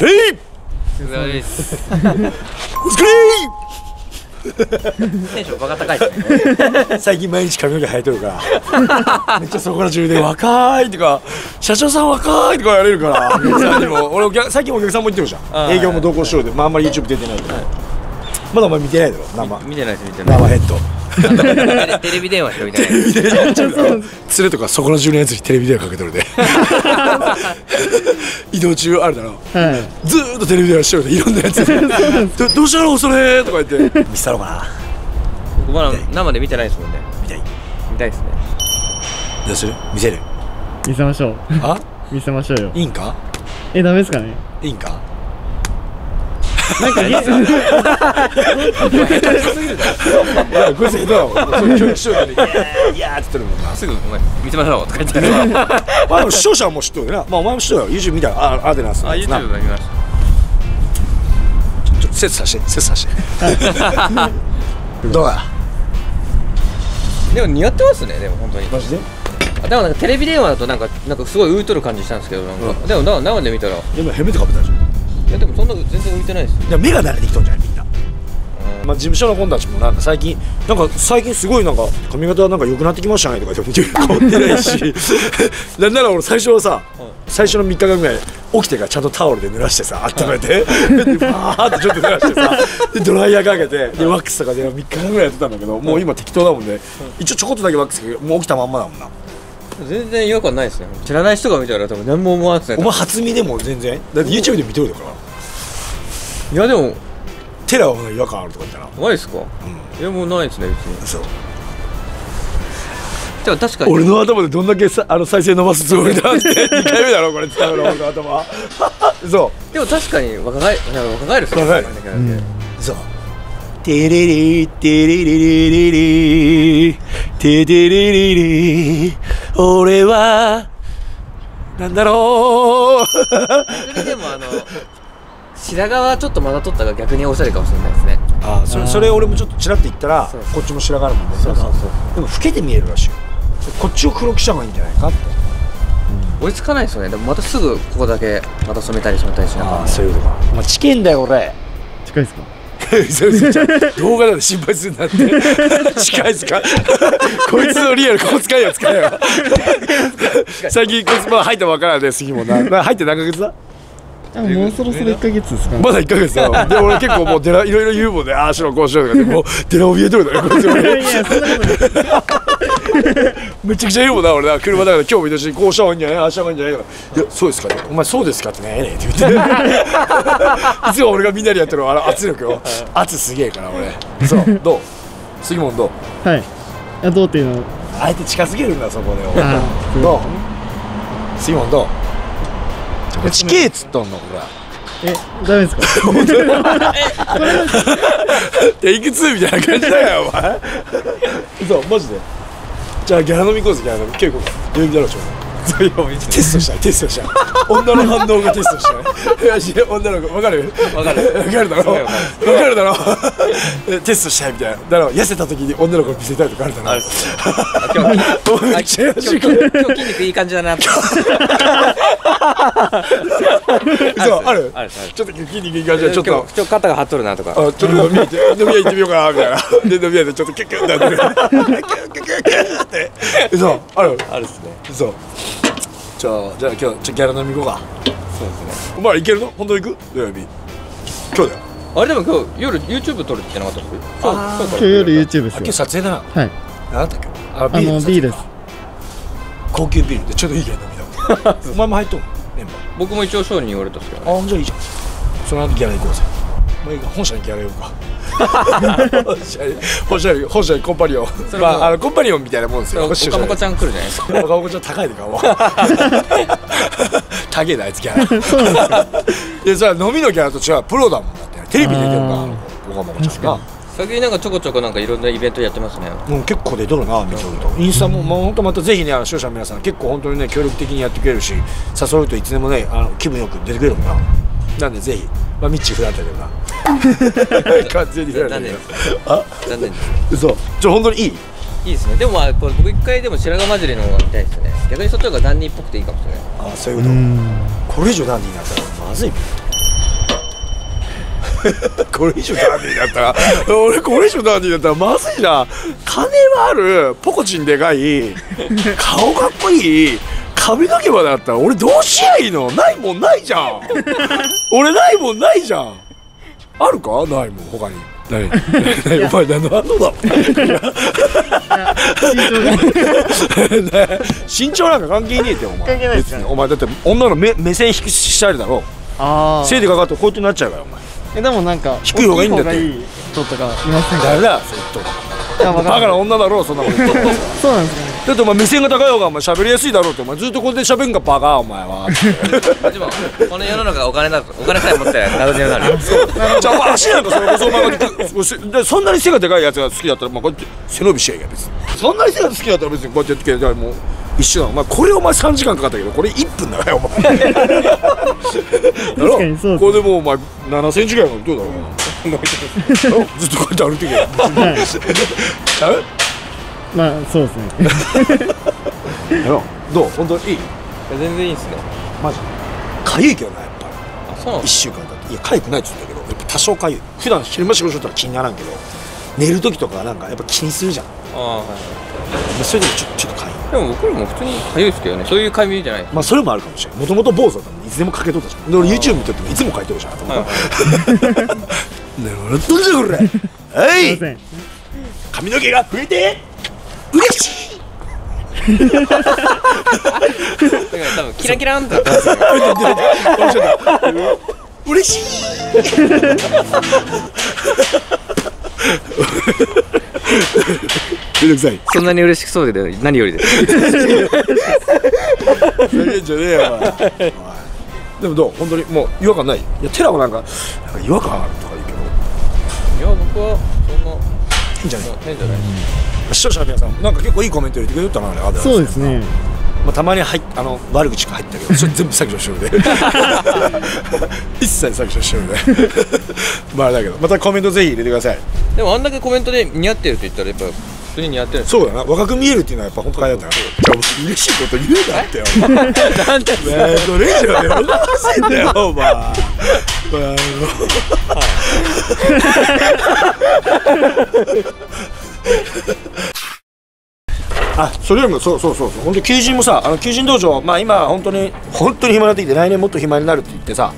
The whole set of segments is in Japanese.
チェイお疲れテンションバカ高いねれ最近毎日髪の毛生えとるから。めっちゃそこら中で「若い」とか「社長さん若い」とか言われるから。お客さんにも。俺お客最近お客さんも言ってるじゃん。営業も同行しようで、まあ、あんまり YouTube 出てないけど、まだお前見てないだろ生。見てないです見てない。生ヘッド テレビ電話しか見てないです連れとかそこら中のやつにテレビ電話かけとるで。移動中あるだろ。はい。ずーっとテレビ電話してる。でいろんなやつ。にどどうしたのそれ？とか言って。見せたのかな。僕まだ生で見てないですもんね。見たい。見たいですね。どうする？見せる？見せましょう。あ？見せましょうよ。いいんか？えダメですかね？いいんか？なんかゲいやこいつ下手だう教育しよういやーって言ってるもんなすぐお前見せましょうとか言ってまあでも視聴者はもう知っとるよなまあお前も知っとるよ YouTube 見たらああでなすあ YouTube が見ましちょっと切さして切さしてどうだたでも似合ってますねでも本当にマジであでもなんかテレビ電話だとなんかなんかすごい浮いとる感じしたんですけどなんか、でもな生で見たらい今ヘルメットかぶったでしょやでもそんな全然浮いてないですよ。いや目が慣れてきとんじゃないみんな。まあ、事務所の子たちもなんか最近なんか最近すごいなんか髪型なんか良くなってきましたねとか言って変わってないし。なんなら俺最初はさ、最初の3日間ぐらい起きてからちゃんとタオルで濡らしてさ温めて。でバーってちょっと濡らしてさでドライヤーかけてでワックスとかで3日間ぐらいやってたんだけどもう今適当だもんね。一応ちょこっとだけワックスかけもう起きたまんまだもんな全然違和感ないですね。知らない人が見たら多分何も思わなくてお前初見でも全然？だって YouTube で見てるだからいやでもテラは違和感あるとか言ったらないですか、いやもうないですね別に。そう。でも確かに。俺の頭でどんだけさあの再生伸ばすつもりだって 2回目だろこれ使うの俺の頭 そでも確かに若返若返るっ若返る。うんうそう。テレレテレレレレレテテレレレ俺はなんだろう。逆にでもあの白髪はちょっとまだ取ったが逆におしゃれかもしれないですね。あそれそれ俺もちょっとちらって言ったらそう。こっちも白髪あるもんね。そうそうそう。でも老けて見えるらしいよ。こっちを黒くした方がいいんじゃないかって。追いつかないですよね。でもまたすぐここだけまた染めたり染めたりしながら。あそういうことか。まあ知見だよ俺。近いですか？動画だと心配するんだって。近いっすか？こいつのリアルこう使いや使いや最近こいつまだ入ったばっからんで杉もなな入って何ヶ月だ？あもうそろそろ1ヶ月ですかね。まだ1ヶ月だよで俺結構もうデラいろいろ言うもんね。ああしろこうしろとかでもうデラ怯えとるだよこいつめちゃくちゃ言うもんな俺な。車だから今日見たしこうした方がいいんじゃない？ああした方がいいんじゃない？とかいやそうですか。ねお前そうですかってねええねって言って。いつも俺がみんなにやってるあの圧力よ。圧すげえから俺。そうどう？杉本どう？はい。いやどうっていうの？あえて近すぎるんだそこであどう？杉本どう？地形っつっとんの？ほらえダメですか？テイク2みたいな感じだよお前。そうマジでじゃあギャラ飲み行こうぜギャラ飲み。結構代々木だろちょうどテストしたいテストしたい。女の反応がテストしたい。よし女の子わかる。わかる。わかるだろ。わかる。だろ。えテストしたいみたいな。だろ痩せた時に女の子に見せたいとかあるだろ。今日 今日今日筋肉いい感じだな っ てそうある。ちょっと筋肉いい感じでちょっと。肩が張っとるなとか。あちょっと飲み屋行って飲み屋行ってみようかなみたいな。で飲み屋でちょっとキュッキュッってなってるキュッキュッキュッキュッって。嘘ある。あるっすね。嘘じゃあじゃあ今日ちょっとギャラ飲み行こうか。そうですね。お前行けるの？本当に行く？土曜日。今日だよ。あれでも今日夜 YouTube 撮るってなかったっす？今日夜 YouTube ですあ今日よ撮影だな。はい。何だっけ？ああのビールです。高級ビール。でちょうどいいけど飲みだ。お前も入っとんの？僕も一応賞に言われたんですけどね。あじゃあいいじゃん。その後ギャラ行こうぜ。もういいか本社にギャラ呼ぶか。本社に本社にコンパニオン。まああのコンパニオンみたいなもんですよ。岡本ちゃん来るじゃないですか。岡本ちゃん高いでかもう。高えなあいつギャラ。でそれは飲みのギャラと違うプロだもんだって。テレビ出てるなあ岡本ちゃんな最近なんかちょこちょこなんかいろんなイベントやってますね。もう結構出とるな見てると。インスタも、まあ、本当またぜひねあの視聴者の皆さん結構本当にね協力的にやってくれるし誘うといつでもねあの気分よく出てくれるもんな。なんでぜひまあミッチー振られたけどな完全に振られたけど残念です。あ残念です。嘘。じゃあ本当にいい？いいですね。でもまあこれ僕一回でも白髪混じりの方が見たいですね逆にそっちの方がダンディーっぽくていいかもしれない。あそういうこと、うん。これ以上ダンディーになったらまずい これ以上ダンディーだったら俺これ以上ダンディーだったらまずいな。金はあるポコチンでかい顔かっこいい髪の毛まであったら俺どうしやいいの？ないもんないじゃん。俺ないもんないじゃん。あるか？ないもん他に。何何お前何の反応だ？身 長なんか関係ねえってお前。関係ないですよお前だって女の目目線低くしたいだろあせいでかかってこうやってなっちゃうからお前えでもなんか低い方がいいんだって。い人とかいませんか誰だ？それといやわかんない。バカな女だろそんなこと。言ってそうなんですかね。だってお前目線が高い方がお前喋りやすいだろうってお前ずっとこうやって喋んかバカお前は。でもこの世の中お金だお金さえ持ってりゃ謎になるよじゃあお前足なんかそれこそお前がでそんなに背がでかいやつが好きだったらまあこうやって背伸びしちゃえや別に。そんなに背が好きだったら別にこうやってやってけじゃあもう一緒だお前これお前3時間かかったけどこれ1分だからお前。だろ確かにそうこれでもうお前7センチぐらいのどうだろう？なずっとこうやって歩いてけよはい。まあそうですね。どう？本当にいい？全然いいっすね。マジ？かゆいけどなやっぱ。りあそうなの？1週間だって。いやかゆくないっつったけどやっぱ多少かゆい。普段昼間仕事したら気にならんけど寝る時とかなんかやっぱ気にするじゃん。ああはいそれでもちょちょっとかゆいでも僕らも普通にかゆいですけどね。そういうかゆみじゃない。まあそれもあるかもしれないもともと坊主だったのにいつでもかけとったじゃん。で俺 YouTube 見ててもいつもかいとるじゃんはいはい。ね笑っとんじゃこれはい髪の毛が増えて嬉しい！だから多分キラキランってなってますよ嬉しいめんどくさい。そんなに嬉しそうで何よりです。ふざけんじゃねえよお前。おいでもどう？本当にもう違和感ない？いやテラもなんかなんか違和感あるとか言うけど。いや僕はそんな変じゃない変じゃない？視聴者の皆さんなんか結構いいコメント入れてくれたなあれそうですね。まあ、たまに入っあの悪口が入ったけどそれ全部削除してるんで。一切削除してるんで。まあだけど。またコメントぜひ入れてください。でもあんだけコメントで似合ってるって言ったらやっぱ普通に似合ってる。そうだな。若く見えるっていうのはやっぱ本当かいだったな。じゃあ嬉しいこと言うなってよなんでねえそれ以上でおかしいんだよお前。あのあそれよりもそうそうそうそう。本当求人もさあの求人道場まあ今本当に本当に暇になってきて来年もっと暇になるって言ってさ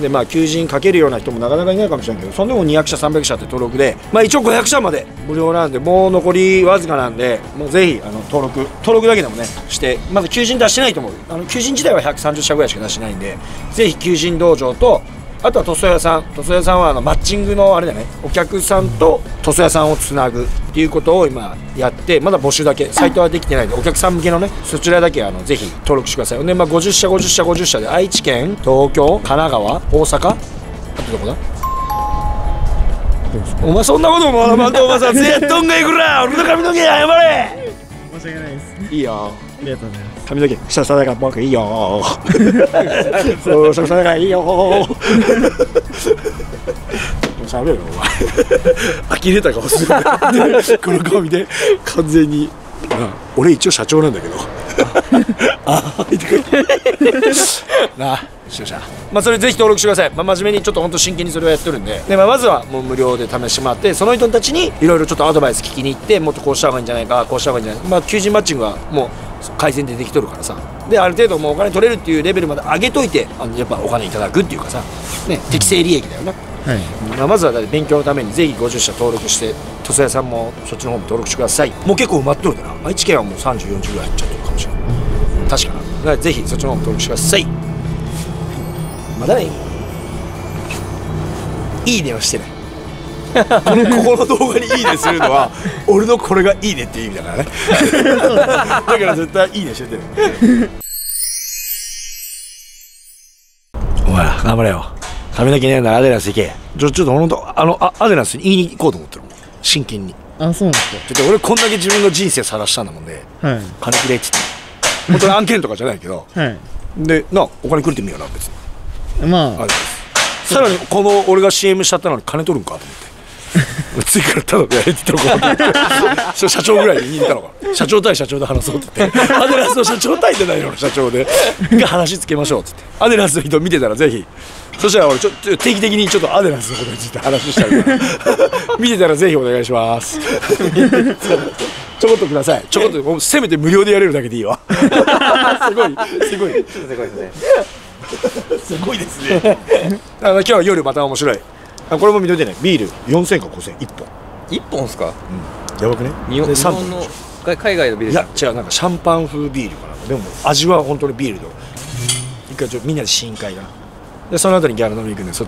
でまあ求人かけるような人もなかなかいないかもしれないけどそんでも200社300社って登録でまあ一応500社まで無料なんでもう残りわずかなんでもうぜひあの登録登録だけでもねしてまず求人出してないと思うあの求人自体は130社ぐらいしか出してないんでぜひ求人道場とあとは塗装屋さん。塗装屋さんはあのマッチングのあれだね。お客さんと塗装屋さんをつなぐっていうことを今やってまだ募集だけ。サイトはできてないんでお客さん向けのねそちらだけあのぜひ登録してください。で、まあ、50社50社50社で愛知県東京神奈川大阪。あとどこだ？お前そんなことも学ばんとお前さぜっとんがいくら。俺の髪の毛謝れ。申し訳ないです。いいよ。ありがとうございます髪の毛下さだから僕いいよそう下さだからいいよ喋るよお前呆れた顔するこの顔見て完全に、うん俺一応社長なんだけどああ言ってくれなあ視聴者まあそれぜひ登録してください、まあ、真面目にちょっと本当真剣にそれをやってるんでで、まあ、まずはもう無料で試してもらってその人たちにいろいろちょっとアドバイス聞きに行ってもっとこうした方がいいんじゃないかこうした方がいいんじゃないかまあ求人マッチングはもう改善でできとるからさ。である程度もうお金取れるっていうレベルまで上げといてあのやっぱお金いただくっていうかさ、ね、適正利益だよな。はい。まあ、まずは勉強のためにぜひ50社登録して塗装屋さんもそっちの方も登録してください。もう結構埋まっとるんだな愛知県はもう3040ぐらい入っちゃってるかもしれない。確かな。だからぜひそっちの方も登録してください。まだねい。いねをしてねこのここの動画にいいねするのは 俺のこれがいいねっていう意味だからね。だから絶対いいねしてて。ねお前ら頑張れよ。髪の毛ねえならアデラス行け。ちょちょっと本当あのあアデラスに言いに行こうと思ってるもん。真剣に。あそうなんですちょっと俺こんだけ自分の人生さらしたんだもんでかはい。金くれっつって。本当に案件とかじゃないけど。はい。でなお金くれてみような別に。まあ。あれさらにこの俺が CM しちゃったのに金取るんかと思って 次から頼むやれってとこ。そ れ社長ぐらいに言ったのか。社長対社長で話そうって言って。アデランスの社長対でないの社長で。が話つけましょうって言って。アデランスの人見てたらぜひ。そしたら俺ちょっと定期的にちょっとアデランスのことについて話したいか。ら 見てたらぜひお願いします。ちょこっとください。ちょこっとせめて無料でやれるだけでいいわ。すごい。すごい。すごいですね。すごいですね。今日は夜また面白い。あこれも見といてねビール。4000か5000 1本。一本っすか？やばくね？日本で3日本の海海外のビール。いや違うなんかシャンパン風ビールかな。でも味は本当にビールの一回ちょっとみんなで試飲会だな。でその後にギャラ飲み行くんでそ